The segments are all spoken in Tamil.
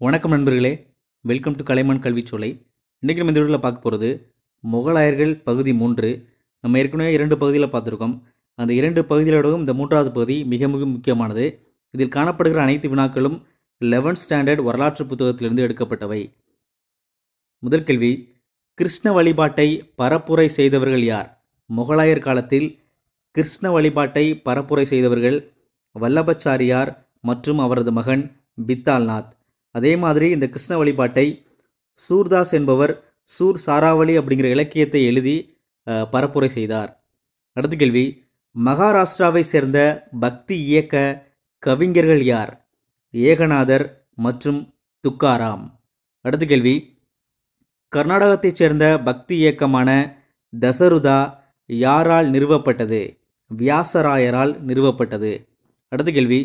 வணக்கம் நண்பர்களே. வெல்கம் டு கலைமான் கல்விச்சோலை இன்றைக்கி நம்ம இந்த வீடியோவில் பார்க்க போகிறது முகலாயர்கள் பகுதி மூன்று. நம்ம ஏற்கனவே இரண்டு பகுதியில் பார்த்துருக்கோம். அந்த இரண்டு பகுதிகளோடவும் இந்த மூன்றாவது பகுதி மிக மிக முக்கியமானது. இதில் காணப்படுகிற அனைத்து வினாக்களும் 11th ஸ்டாண்டர்ட் வரலாற்று புத்தகத்திலிருந்து எடுக்கப்பட்டவை. முதல் கேள்வி கிருஷ்ண வழிபாட்டை பரப்புரை செய்தவர்கள் யார்? முகலாயர் காலத்தில் கிருஷ்ண வழிபாட்டை பரப்புரை செய்தவர்கள் வல்லபச்சாரியார் மற்றும் அவரது மகன் பித்தால்நாத். அதே மாதிரி இந்த கிருஷ்ண வழிபாட்டை சூர்தாஸ் என்பவர் சூர் சாராவளி அப்படிங்கிற இலக்கியத்தை எழுதி பரப்புரை செய்தார். அடுத்த கேள்வி மகாராஷ்டிராவை சேர்ந்த பக்தி இயக்க கவிஞர்கள் யார்? ஏகநாதர் மற்றும் துக்காராம். அடுத்த கேள்வி கர்நாடகத்தைச் சேர்ந்த பக்தி இயக்கமான தசருதா யாரால் நிறுவப்பட்டது? வியாசராயரால் நிறுவப்பட்டது. அடுத்த கேள்வி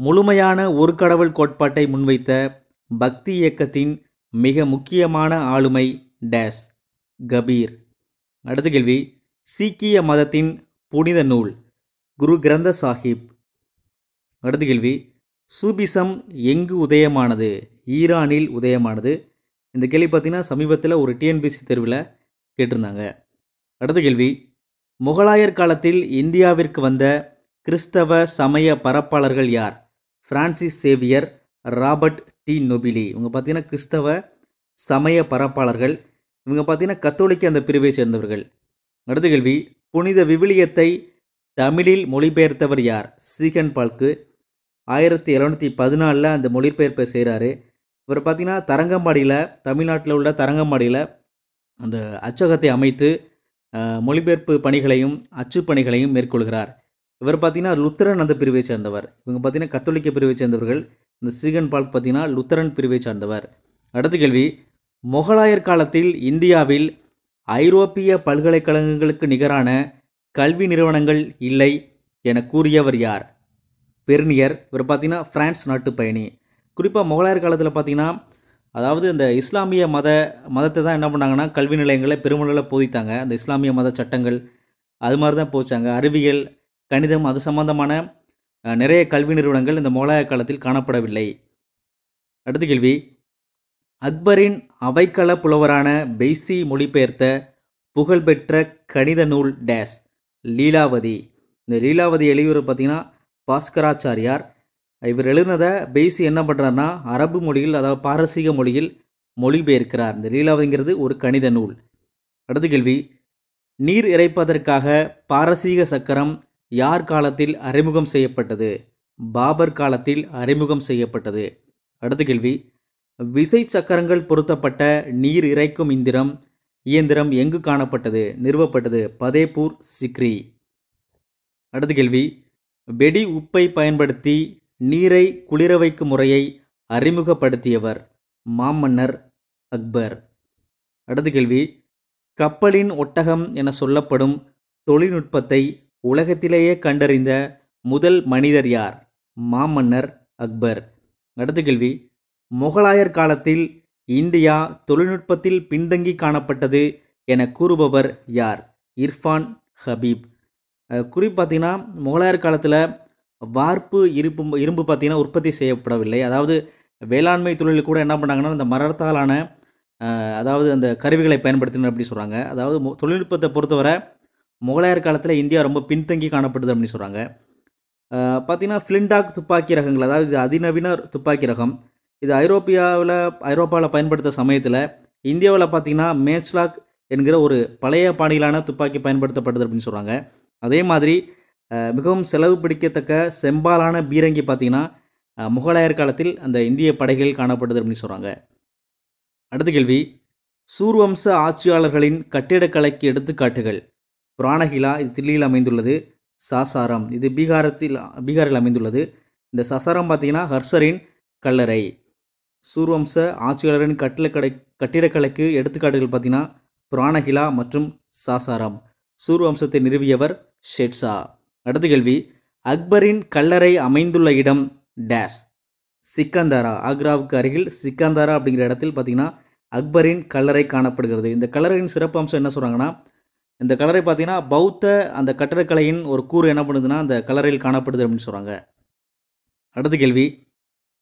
முழுமையான ஒரு கடவுள் கோட்பாட்டை முன்வைத்த பக்தி இயக்கத்தின் மிக முக்கியமான ஆளுமை டேஸ் கபீர். அடுத்த கேள்வி சீக்கிய மதத்தின் புனித நூல் குரு கிரந்த சாஹிப். அடுத்த கேள்வி சூபிசம் எங்கு உதயமானது? ஈரானில் உதயமானது. இந்த கேள்வி பார்த்தீங்கன்னா சமீபத்தில் ஒரு டிஎன்பிசி தெருவில் கேட்டிருந்தாங்க. அடுத்த கேள்வி முகலாயர் காலத்தில் இந்தியாவிற்கு வந்த கிறிஸ்தவ சமய பரப்பாளர்கள் யார்? Francis Xavier Robert de Nobili. இவங்க பார்த்தீங்கன்னா கிறிஸ்தவ சமய பரப்பாளர்கள். இவங்க பார்த்தீங்கன்னா கத்தோலிக்க அந்த பிரிவை சேர்ந்தவர்கள். அடுத்த கேள்வி புனித விவிலியத்தை தமிழில் மொழிபெயர்த்தவர் யார்? சீகன் பால்க்கு. ஆயிரத்தி எழுநூற்றி பதினாலில் அந்த மொழிபெயர்ப்பை செய்கிறாரு இவர் பார்த்தீங்கன்னா தரங்கம்பாடியில் தமிழ்நாட்டில் உள்ள தரங்கம்பாடியில் அந்த அச்சகத்தை அமைத்து மொழிபெயர்ப்பு பணிகளையும் அச்சு பணிகளையும் மேற்கொள்கிறார். இவர் பார்த்தீங்கன்னா லுத்தரன் அந்த பிரிவை சேர்ந்தவர். இவங்க பார்த்தீங்கன்னா கத்தோலிக்க பிரிவை சேர்ந்தவர்கள். இந்த சீகன் பால்க் பார்த்தீங்கன்னா லுத்தரன் பிரிவை சார்ந்தவர். அடுத்த கேள்வி முகலாயர் காலத்தில் இந்தியாவில் ஐரோப்பிய பல்கலைக்கழகங்களுக்கு நிகரான கல்வி நிறுவனங்கள் இல்லை என கூறியவர் யார்? பெர்னியர் இவர் பார்த்தீங்கன்னா பிரான்ஸ் நாட்டு பயணி. குறிப்பாக முகலாயர் காலத்தில் பார்த்தீங்கன்னா அதாவது இந்த இஸ்லாமிய மத மதத்தை தான் என்ன பண்ணாங்கன்னா கல்வி நிலையங்களை பெருமளவில் போதித்தாங்க. அந்த இஸ்லாமிய மத சட்டங்கள் அது மாதிரி தான் போச்சாங்க. அறிவியல் கணிதம் அது சம்பந்தமான நிறைய கல்வி நிறுவனங்கள் இந்த முகலாயர் காலத்தில் காணப்படவில்லை. அடுத்த கேள்வி. அக்பரின் அவைக்கள புலவரான பெய்சி மொழிபெயர்த்த புகழ்பெற்ற கணித நூல் டேஸ் லீலாவதி. இந்த லீலாவதி எழுதியவர் பார்த்தீங்கன்னா பாஸ்கராச்சாரியார். இவர் எழுதினதை பெய்சி என்ன பண்ணுறாருன்னா அரபு மொழியில் அதாவது பாரசீக மொழியில் மொழிபெயர்க்கிறார். இந்த லீலாவதிங்கிறது ஒரு கணித நூல். அடுத்த கேள்வி. நீர் இறைப்பதற்காக பாரசீக சக்கரம் யார் காலத்தில் அறிமுகம் செய்யப்பட்டது? பாபர் காலத்தில் அறிமுகம் செய்யப்பட்டது. அடுத்த கேள்வி. விசை சக்கரங்கள் பொருத்தப்பட்ட நீர் இறைக்கும் இந்திரம் இயந்திரம் எங்கு காணப்பட்டது? நிறுவப்பட்டது பதேபூர் சிக்ரி. அடுத்த கேள்வி. வெடி உப்பை பயன்படுத்தி நீரை குளிர வைக்கும் முறையை அறிமுகப்படுத்தியவர் மாமன்னர் அக்பர். அடுத்த கேள்வி. கப்பலின் ஒட்டகம் என சொல்லப்படும் தொழில்நுட்பத்தை உலகத்திலேயே கண்டறிந்த முதல் மனிதர் யார்? மாமன்னர் அக்பர். அடுத்த கேள்வி. முகலாயர் காலத்தில் இந்தியா தொழில்நுட்பத்தில் பின்தங்கி காணப்பட்டது என கூறுபவர் யார்? இர்ஃபான் ஹபீப். குறிப்பு பார்த்தீங்கன்னா முகலாயர் காலத்தில் வார்ப்பு இருப்பு இரும்பு பார்த்தீங்கன்னா உற்பத்தி செய்யப்படவில்லை. அதாவது வேளாண்மை தொழிலில் கூட என்ன பண்ணாங்கன்னா இந்த மரத்தாலான அதாவது அந்த கருவிகளை பயன்படுத்தினர் அப்படி சொல்கிறாங்க அதாவது தொழில்நுட்பத்தை பொறுத்தவரை முகலாயர் காலத்தில் இந்தியா ரொம்ப பின்தங்கி காணப்படுது அப்படின்னு சொல்கிறாங்க பார்த்தீங்கன்னா ஃப்ளின்டாக் துப்பாக்கி ரகங்கள் அதாவது இது அதிநவீன துப்பாக்கி ரகம் இது ஐரோப்பியாவில் ஐரோப்பாவில் பயன்படுத்த சமயத்தில் இந்தியாவில் பார்த்தீங்கன்னா மேச்லாக் என்கிற ஒரு பழைய பாணியிலான துப்பாக்கி பயன்படுத்தப்படுது அப்படின்னு சொல்கிறாங்க அதே மாதிரி மிகவும் செலவு பிடிக்கத்தக்க செம்பாலான பீரங்கி பார்த்திங்கன்னா முகலாயர் காலத்தில் அந்த இந்திய படைகளில் காணப்படுது அப்படின்னு சொல்கிறாங்க அடுத்த கேள்வி சூர்வம்ச ஆட்சியாளர்களின் கட்டிடக்கலைக்கு எடுத்துக்காட்டுகள். புராணகிலா இது தில்லியில் அமைந்துள்ளது. சாசாரம் இது பீகாரத்தில் பீகாரில் அமைந்துள்ளது. இந்த சசாரம் பார்த்தீங்கன்னா ஹர்ஷரின் கல்லறை. சூர்வம்ச ஆட்சியாளரின் கட்டிடக்கலை கட்டிடக்கலைக்கு எடுத்துக்காட்டுகள் பார்த்தீங்கன்னா புராணகிலா மற்றும் சாசாரம். சூர்வம்சத்தை நிறுவியவர் ஷெட்ஷா அடுத்த கேள்வி அக்பரின் கல்லறை அமைந்துள்ள இடம் டேஸ். சிக்கந்தாரா ஆக்ராவுக்கு அருகில் சிக்கந்தாரா அப்படிங்கிற இடத்தில் பார்த்தீங்கன்னா அக்பரின் கல்லறை காணப்படுகிறது. இந்த கல்லறையின் சிறப்பு அம்சம் என்ன சொல்கிறாங்கன்னா இந்த கலரை பார்த்தீங்கன்னா பௌத்த அந்த கட்டடக்கலையின் ஒரு கூறு என்ன பண்ணுதுன்னா அந்த கலரில் காணப்படுது அப்படின்னு சொல்கிறாங்க அடுத்த கேள்வி.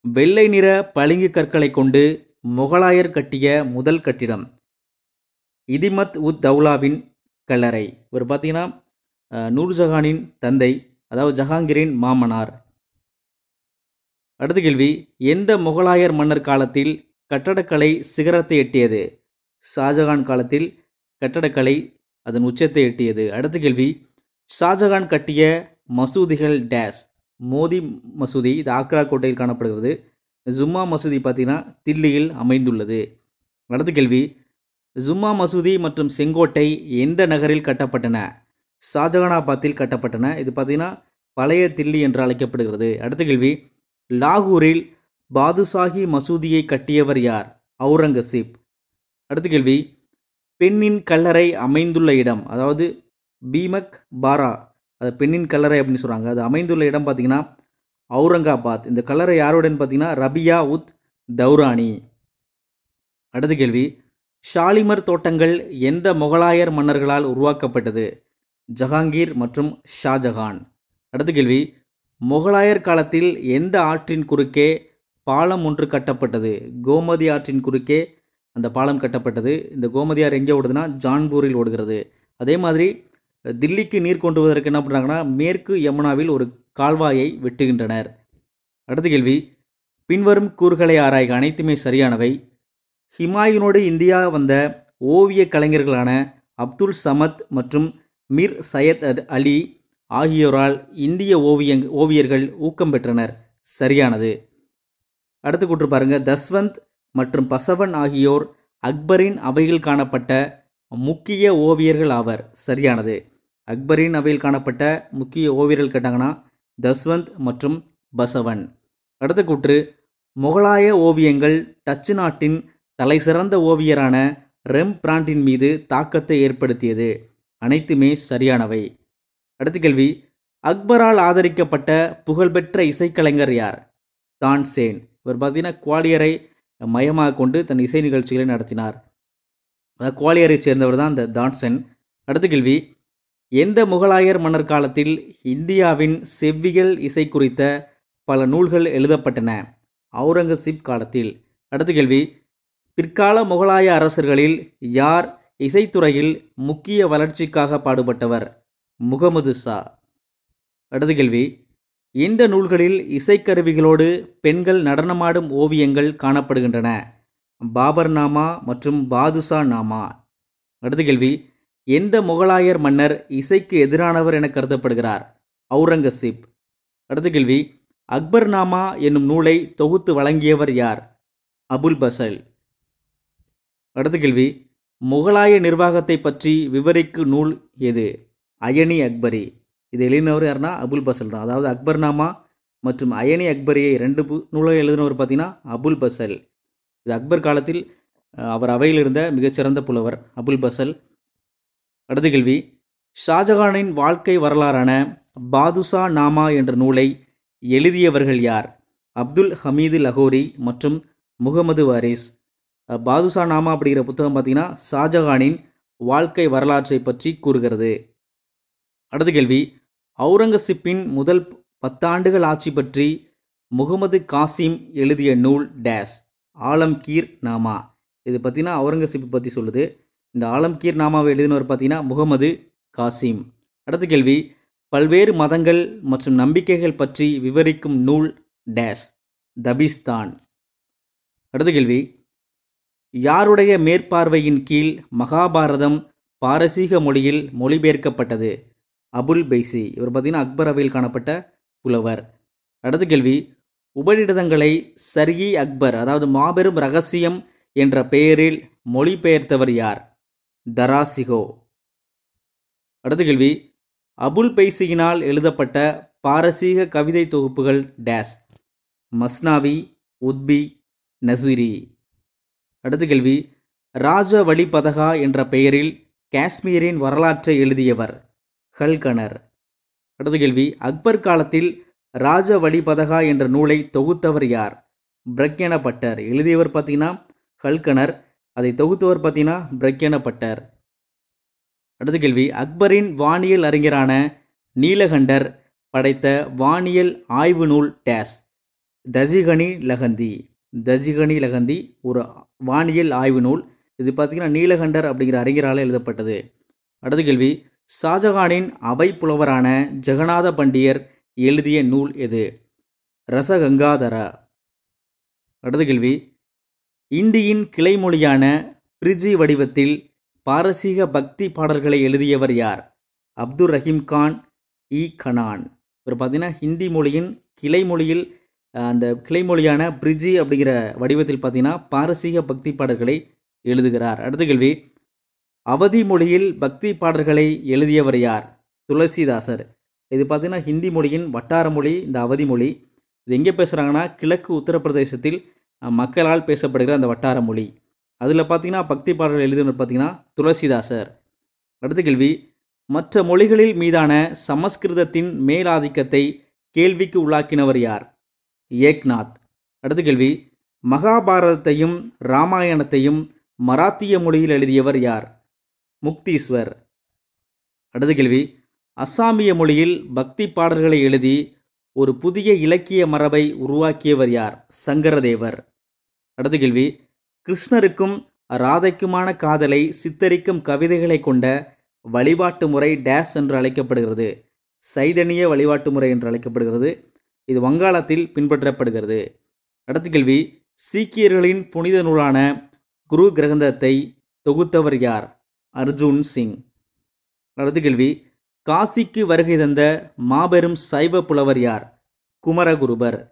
வெள்ளை நிற பளிங்கு கற்களை கொண்டு முகலாயர் கட்டிய முதல் கட்டிடம் இதிமத் உத் தௌலாவின் கல்லறை. இவர் பார்த்தீங்கன்னா நூர்ஜஹானின் தந்தை அதாவது ஜஹாங்கீரின் மாமனார். அடுத்த கேள்வி. எந்த முகலாயர் மன்னர் காலத்தில் கட்டடக்கலை சிகரத்தை எட்டியது? ஷாஜகான் காலத்தில் கட்டடக்கலை அதன் உச்சத்தை எட்டியது. அடுத்த கேள்வி ஷாஜகான் கட்டிய மசூதிகள் டேஸ் மோதி மசூதி இது ஆக்ரா கோட்டையில் காணப்படுகிறது. ஜும்மா மசூதி பார்த்தீங்கன்னா தில்லியில் அமைந்துள்ளது. அடுத்த கேள்வி ஜும்மா மசூதி மற்றும் செங்கோட்டை எந்த நகரில் கட்டப்பட்டன? ஷாஜகானாபாத்தில் கட்டப்பட்டன. இது பார்த்தீங்கன்னா பழைய தில்லி என்று அழைக்கப்படுகிறது. அடுத்த கேள்வி லாகூரில் பாதுஷாஹி மசூதியை கட்டியவர் யார்? அவுரங்கசீப். அடுத்த கேள்வி பெண்ணின் கல்லறை அமைந்துள்ள இடம். அதாவது பீமக் பாரா. அது பெண்ணின் கல்லறை அப்படின்னு சொல்கிறாங்க அது அமைந்துள்ள இடம் பார்த்தீங்கன்னா அவுரங்காபாத். இந்த கல்லறை யாருடன் பார்த்தீங்கன்னா ரபியா உத் தௌரானி. அடுத்த கேள்வி. ஷாலிமர் தோட்டங்கள் எந்த முகலாயர் மன்னர்களால் உருவாக்கப்பட்டது? ஜஹாங்கீர் மற்றும் ஷாஜஹான். அடுத்த கேள்வி. முகலாயர் காலத்தில் எந்த ஆற்றின் குறுக்கே பாலம் ஒன்று கட்டப்பட்டது? கோமதி ஆற்றின் குறுக்கே அந்த பாலம் கட்டப்பட்டது. இந்த கோமதியார் எங்கே ஓடுதுன்னா ஜான்பூரில் ஓடுகிறது. அதே மாதிரி தில்லிக்கு நீர் கொண்டு வருவதற்கு என்ன பண்ணுறாங்கன்னா மேற்கு யமுனாவில் ஒரு கால்வாயை வெட்டுகின்றனர். அடுத்த கேள்வி பின்வரும் கூறுகளை ஆராய்க. அனைத்துமே சரியானவை. ஹிமாயூனோடு இந்தியா வந்த ஓவிய கலைஞர்களான அப்துல் சமத் மற்றும் மிர் சையத் அட் அலி ஆகியோரால் இந்திய ஓவியங் ஓவியர்கள் ஊக்கம் பெற்றனர். சரியானது. அடுத்து கூற்று பாருங்க. தஸ்வந்த் மற்றும் பசவன் ஆகியோர் அக்பரின் அவையில் காணப்பட்ட முக்கிய ஓவியர்கள் ஆவர். சரியானது. அக்பரின் அவையில் காணப்பட்ட முக்கிய ஓவியர்கள் கேட்டாங்கன்னா தஸ்வந்த் மற்றும் பசவன். அடுத்த கூற்று முகலாய ஓவியங்கள் டச்சு நாட்டின் தலைசிறந்த ஓவியரான ரெம் பிராண்டின் மீது தாக்கத்தை ஏற்படுத்தியது. அனைத்துமே சரியானவை. அடுத்த கேள்வி அக்பரால் ஆதரிக்கப்பட்ட புகழ்பெற்ற இசைக்கலைஞர் யார்? தான்சேன் இவர் பார்த்தீங்கன்னா குவாலியரை மையமாக கொண்டு தன் இசை நிகழ்ச்சிகளை நடத்தினார். அதாவது குவாலியரை சேர்ந்தவர் தான் இந்த தான்சன். அடுத்த கேள்வி எந்த முகலாயர் மன்னர் காலத்தில் இந்தியாவின் செவ்வியல் இசை குறித்த பல நூல்கள் எழுதப்பட்டன? அவுரங்கசீப் காலத்தில். அடுத்த கேள்வி பிற்கால முகலாய அரசர்களில் யார் இசைத்துறையில் முக்கிய வளர்ச்சிக்காக பாடுபட்டவர்? முகமது ஷா. அடுத்த கேள்வி இந்த நூல்களில் இசைக்கருவிகளோடு பெண்கள் நடனமாடும் ஓவியங்கள் காணப்படுகின்றன. பாபர் நாமா மற்றும் பாதுஷா நாமா. அடுத்த கேள்வி எந்த முகலாயர் மன்னர் இசைக்கு எதிரானவர் என கருதப்படுகிறார்? அவுரங்கசீப். அடுத்த கேள்வி அக்பர் நாமா என்னும் நூலை தொகுத்து வழங்கியவர் யார்? அபுல் பசல். அடுத்த கேள்வி முகலாய நிர்வாகத்தை பற்றி விவரிக்கு நூல் எது? அயனி அக்பரி. இது எழுதினவர் யாருன்னா அபுல் பசல் தான். அதாவது அக்பர்நாமா மற்றும் அயனி அக்பரியை ரெண்டு பு நூலை எழுதினவர் பார்த்தீங்கன்னா அபுல் பசல். இது அக்பர் காலத்தில் அவர் அவையில் இருந்த மிகச்சிறந்த புலவர் அபுல் பசல். அடுத்த கேள்வி. ஷாஜகானின் வாழ்க்கை வரலாறான பாதுஷா நாமா என்ற நூலை எழுதியவர்கள் யார்? அப்துல் ஹமீது லகோரி மற்றும் முகமது வாரிஸ். பாதுஷா நாமா அப்படிங்கிற புத்தகம் பார்த்தீங்கன்னா ஷாஜகானின் வாழ்க்கை வரலாற்றை பற்றி கூறுகிறது. அடுத்த கேள்வி. அவுரங்கசீப்பின் முதல் பத்தாண்டுகள் ஆட்சி பற்றி முகமது காசிம் எழுதிய நூல் டேஷ் ஆலம்கீர் நாமா. இது பார்த்திங்கன்னா அவுரங்கசீப் பற்றி சொல்லுது. இந்த ஆலம்கீர் நாமாவை எழுதினவர் பார்த்தீங்கன்னா முகமது காசிம். அடுத்த கேள்வி பல்வேறு மதங்கள் மற்றும் நம்பிக்கைகள் பற்றி விவரிக்கும் நூல் டேஷ் தபிஸ்தான். அடுத்த கேள்வி யாருடைய மேற்பார்வையின் கீழ் மகாபாரதம் பாரசீக மொழியில் மொழிபெயர்க்கப்பட்டது? அபுல் பைசி இவர் பார்த்தீங்கன்னா அக்பர் அவையில் காணப்பட்ட புலவர். அடுத்த கேள்வி உபநிடதங்களை சர்கி அக்பர் அதாவது மாபெரும் ரகசியம் என்ற பெயரில் மொழிபெயர்த்தவர் யார்? தராசிகோ. அடுத்த கேள்வி அபுல் பைசியினால் எழுதப்பட்ட பாரசீக கவிதை தொகுப்புகள் டேஸ். மஸ்னாவி உத்பி நசிரி. அடுத்த கேள்வி ராஜ வழிபதகா என்ற பெயரில் காஷ்மீரின் வரலாற்றை எழுதியவர். கல்கனர் அடுத்த கேள்வி அக்பர் காலத்தில் ராஜ வழிபதகா என்ற நூலை தொகுத்தவர் யார்? பிரக்யன எழுதியவர் பார்த்தீங்கன்னா கல்கனர் அதை தொகுத்தவர் பார்த்தீங்கன்னா பிரக்யன அடுத்த கேள்வி அக்பரின் வானியல் அறிஞரான நீலகண்டர் படைத்த வானியல் ஆய்வு நூல் டேஸ். தஜிகனி லகந்தி. தஜிகனி லகந்தி ஒரு வானியல் ஆய்வு நூல். இது பார்த்திங்கன்னா நீலகண்டர் அப்படிங்கிற அறிஞரால் எழுதப்பட்டது. அடுத்த கேள்வி ஷாஜகானின் அவை புலவரான ஜெகநாத பண்டியர் எழுதிய நூல் எது? ரசகங்காதரா. அடுத்த கேள்வி. இந்தியின் கிளைமொழியான பிரிஜி வடிவத்தில் பாரசீக பக்தி பாடல்களை எழுதியவர் யார்? அப்துல் ரஹீம் கான் இ. கனான். இவர் பார்த்தீங்கன்னா ஹிந்தி மொழியின் கிளைமொழியில் அந்த கிளைமொழியான பிரிஜி அப்படிங்கிற வடிவத்தில் பார்த்தீங்கன்னா பாரசீக பக்தி பாடல்களை எழுதுகிறார். அடுத்த கேள்வி. அவதி மொழியில் பக்தி பாடல்களை எழுதியவர் யார்? துளசிதாசர். இது பார்த்தீங்கன்னா ஹிந்தி மொழியின் வட்டார மொழி இந்த அவதி மொழி. இது எங்கே பேசுகிறாங்கன்னா கிழக்கு உத்தரப்பிரதேசத்தில் மக்களால் பேசப்படுகிற அந்த வட்டார மொழி. அதில் பார்த்தீங்கன்னா பக்தி பாடல்கள் எழுதினர் பார்த்தீங்கன்னா துளசிதாசர். அடுத்த கேள்வி மற்ற மொழிகளில் மீதான சமஸ்கிருதத்தின் மேலாதிக்கத்தை கேள்விக்கு உள்ளாக்கினவர் யார்? ஏக்நாத். அடுத்த கேள்வி மகாபாரதத்தையும் ராமாயணத்தையும் மராத்திய மொழியில் எழுதியவர் யார்? முக்தீஸ்வர். அடுத்த கேள்வி. அஸ்ஸாமிய மொழியில் பக்தி பாடல்களை எழுதி ஒரு புதிய இலக்கிய மரபை உருவாக்கியவர் யார்? சங்கரதேவர். அடுத்த கேள்வி. கிருஷ்ணருக்கும் ராதைக்குமான காதலை சித்தரிக்கும் கவிதைகளை கொண்ட வழிபாட்டு முறை டேஸ் என்று அழைக்கப்படுகிறது. சைதனிய வழிபாட்டு முறை என்று அழைக்கப்படுகிறது. இது வங்காளத்தில் பின்பற்றப்படுகிறது. அடுத்த கேள்வி. சீக்கியர்களின் புனித நூலான குரு கிரகந்தத்தை தொகுத்தவர் யார்? அர்ஜுன் சிங். அடுத்த கேள்வி காசிக்கு வருகை தந்த மாபெரும் சைவ புலவர் யார்? குமரகுருபர்.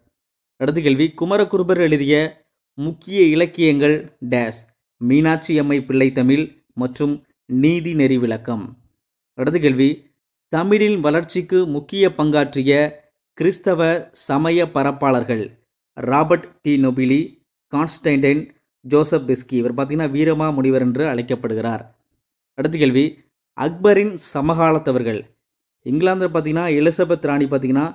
அடுத்த கேள்வி குமரகுருபர் எழுதிய முக்கிய இலக்கியங்கள் டேஸ் மீனாட்சி அம்மை பிள்ளை தமிழ் மற்றும் நீதி நெறி விளக்கம். அடுத்த கேள்வி தமிழின் வளர்ச்சிக்கு முக்கிய பங்காற்றிய கிறிஸ்தவ சமய பரப்பாளர்கள் Robert de. Nobili Constantine Joseph Beschi இவர் பார்த்தீங்கன்னா வீரமா முனிவர் என்று அழைக்கப்படுகிறார். அடுத்த கேள்வி அக்பரின் சமகாலத்தவர்கள். இங்கிலாந்தில் பார்த்தீங்கன்னா எலிசபெத் ராணி பார்த்தீங்கன்னா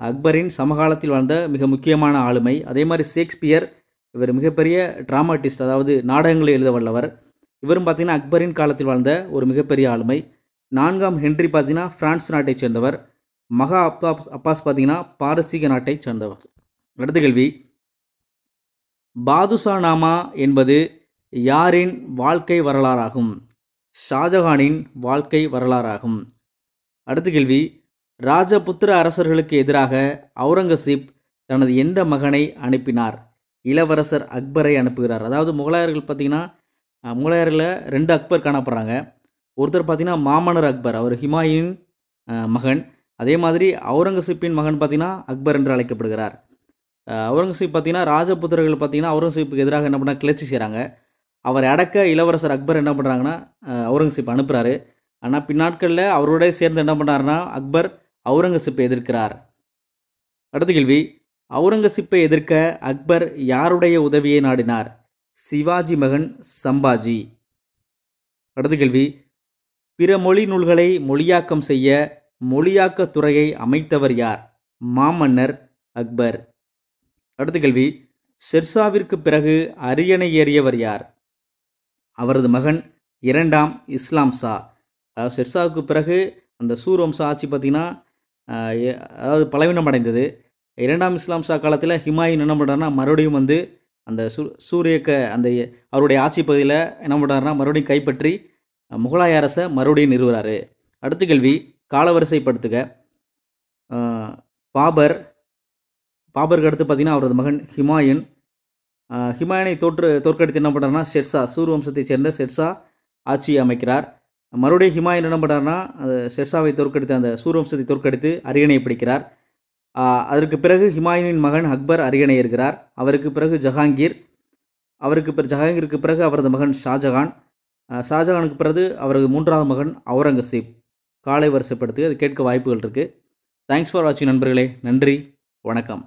அக்பரின் சமகாலத்தில் வாழ்ந்த மிக முக்கியமான ஆளுமை. அதே மாதிரி ஷேக்ஸ்பியர் இவர் மிகப்பெரிய டிராமாட்டிஸ்ட் அதாவது நாடகங்களை எழுத வல்லவர். இவரும் பார்த்தீங்கன்னா அக்பரின் காலத்தில் வாழ்ந்த ஒரு மிகப்பெரிய ஆளுமை. நான்காம் ஹென்றி பார்த்தீங்கன்னா பிரான்ஸ் நாட்டைச் சேர்ந்தவர். மகா அப்பாஸ் அப்பாஸ் பார்த்தீங்கன்னா பாரசீக நாட்டைச் சேர்ந்தவர். அடுத்த கேள்வி பாதுஷா நாமா என்பது யாரின் வாழ்க்கை வரலாறாகும்? ஷாஜஹானின் வாழ்க்கை வரலாறாகும். அடுத்த கேள்வி ராஜபுத்திர அரசர்களுக்கு எதிராக அவுரங்கசீப் தனது எந்த மகனை அனுப்பினார்? இளவரசர் அக்பரை அனுப்புகிறார். அதாவது முகலாயர்கள் பார்த்தீங்கன்னா முகலாயரில் ரெண்டு அக்பர் காணப்படுறாங்க. ஒருத்தர் பார்த்திங்கன்னா மாமன்னர் அக்பர் அவர் ஹிமாயின் மகன். அதே மாதிரி அவுரங்கசீப்பின் மகன் பார்த்திங்கன்னா அக்பர் என்று அழைக்கப்படுகிறார். அவுரங்கசீப் பார்த்தீங்கன்னா ராஜபுத்திரர்கள் பார்த்தீங்கன்னா அவுரங்கசீப்புக்கு எதிராக என்ன பண்ணால் கிளர்ச்சி செய்கிறாங்க அவர் அடக்க இளவரசர் அக்பர் என்ன பண்ணுறாங்கன்னா அவுரங்கசீப் அனுப்புகிறாரு ஆனால் பின்னாட்களில் அவரோட சேர்ந்து என்ன பண்ணார்னா அக்பர் அவுரங்கசீப்பை எதிர்க்கிறார். அடுத்த கேள்வி. அவுரங்கசீப்பை எதிர்க்க அக்பர் யாருடைய உதவியை நாடினார்? சிவாஜி மகன் சம்பாஜி. அடுத்த கேள்வி. பிற மொழி நூல்களை மொழியாக்கம் செய்ய மொழியாக்கத் துறையை அமைத்தவர் யார்? மாமன்னர் அக்பர். அடுத்த கேள்வி. ஷெர்ஷாவிற்கு பிறகு அரியணை ஏறியவர் யார்? அவரது மகன் இரண்டாம் இஸ்லாம் ஷா. அதாவது ஷெர்ஷாவுக்கு பிறகு அந்த சூர்வம்ச ஆட்சி பார்த்திங்கன்னா அதாவது பலவீனம் அடைந்தது. இரண்டாம் இஸ்லாம் ஷா காலத்தில் ஹிமாயின் என்ன பண்ணுறாருன்னா மறுபடியும் வந்து அந்த சூ சூரியக்க அந்த அவருடைய ஆட்சி பகுதியில் என்ன பண்ணுறாருன்னா மறுபடியும் கைப்பற்றி முகலாய அரசை மறுபடியும் நிறுவுறாரு. அடுத்த கேள்வி காலவரிசைப்படுத்துக. பாபர் பாபருக்கு அடுத்து பார்த்தீங்கன்னா அவரது மகன் ஹிமாயின் ஹிமாயனை தோற்று தோற்கடித்து என்ன பண்ணுறாருன்னா ஷெர்ஷா சூர் வம்சத்தைச் சேர்ந்த ஷெர்ஷா ஆட்சியை அமைக்கிறார். மறுபடியும் ஹிமாயன் என்ன பண்ணுறாருனா அந்த ஷெர்ஷாவை தோற்கடித்து அந்த சூர் வம்சத்தை தோற்கடித்து அரியணையை பிடிக்கிறார். அதற்கு பிறகு ஹிமாயூனின் மகன் அக்பர் அரியணை இருக்கிறார் அவருக்கு பிறகு ஜஹாங்கீர் அவருக்கு பிறகு ஜஹாங்கீருக்கு பிறகு அவரது மகன் ஷாஜஹான் ஷாஜஹானுக்கு பிறகு அவரது மூன்றாவது மகன் அவுரங்கசீப். காலை வரிசைப்படுத்தி அது கேட்க வாய்ப்புகள் இருக்குது தேங்க்ஸ் ஃபார் வாட்சிங் நண்பர்களே. நன்றி. வணக்கம்.